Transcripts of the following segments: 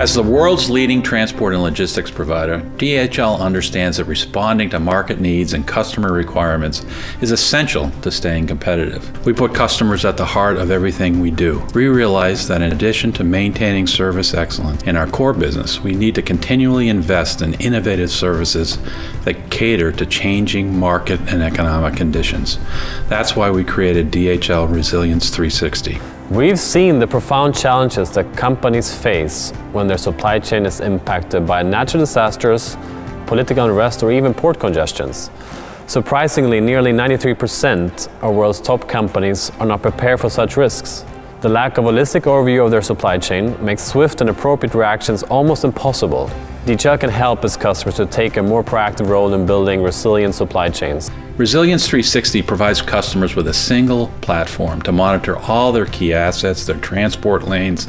As the world's leading transport and logistics provider, DHL understands that responding to market needs and customer requirements is essential to staying competitive. We put customers at the heart of everything we do. We realize that in addition to maintaining service excellence in our core business, we need to continually invest in innovative services that cater to changing market and economic conditions. That's why we created DHL Resilience 360. We've seen the profound challenges that companies face when their supply chain is impacted by natural disasters, political unrest, or even port congestions. Surprisingly, nearly 93% of world's top companies are not prepared for such risks. The lack of a holistic overview of their supply chain makes swift and appropriate reactions almost impossible. DHL can help its customers to take a more proactive role in building resilient supply chains. Resilience 360 provides customers with a single platform to monitor all their key assets, their transport lanes,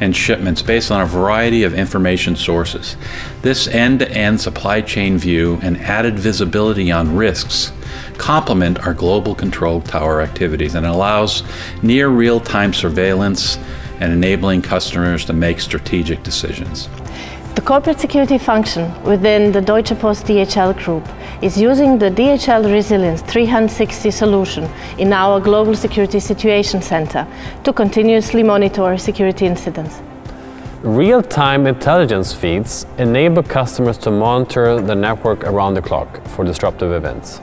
and shipments based on a variety of information sources. This end to end supply chain view and added visibility on risks complement our global control tower activities and allows near real time surveillance and enabling customers to make strategic decisions. The corporate security function within the Deutsche Post DHL Group is using the DHL Resilience 360 solution in our Global Security Situation Center to continuously monitor security incidents. Real-time intelligence feeds enable customers to monitor the network around the clock for disruptive events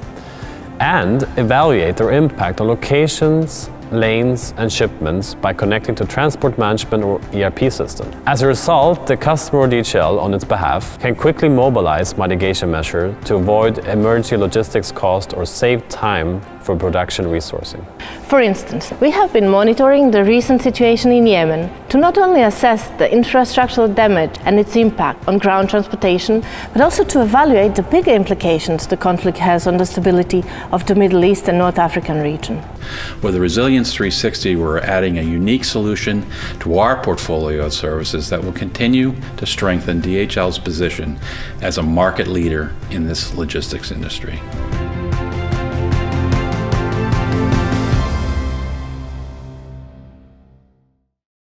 and evaluate their impact on locations, lanes and shipments by connecting to transport management or ERP system. As a result, the customer DHL on its behalf can quickly mobilize mitigation measures to avoid emergency logistics cost or save time for production resourcing. For instance, we have been monitoring the recent situation in Yemen to not only assess the infrastructural damage and its impact on ground transportation, but also to evaluate the bigger implications the conflict has on the stability of the Middle East and North African region. With the Resilience 360, we're adding a unique solution to our portfolio of services that will continue to strengthen DHL's position as a market leader in this logistics industry.